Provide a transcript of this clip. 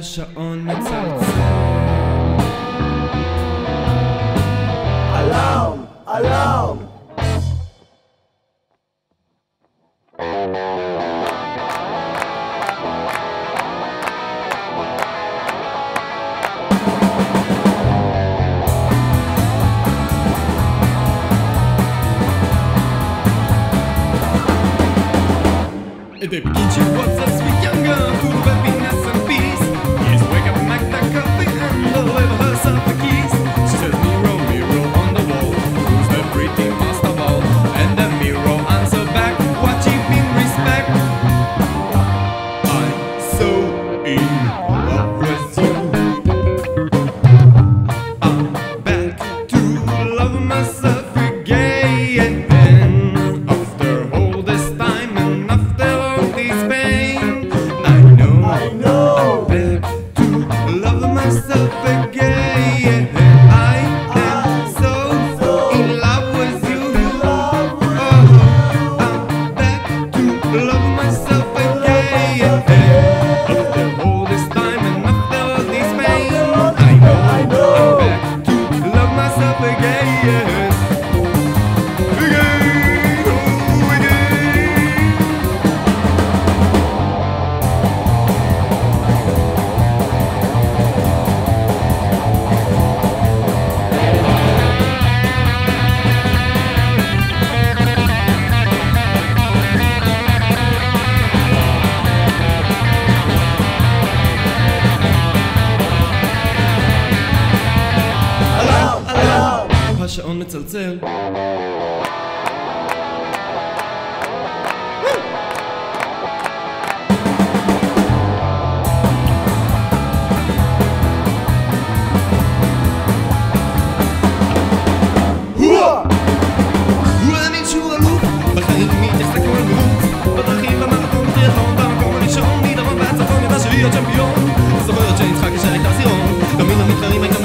השעון מצלצל. אלאום! אלאום! השעון מצלצל. להיות ביום, זוכר אומרת שיצחק ישאר את העשירון גם מן המתחרים הייתה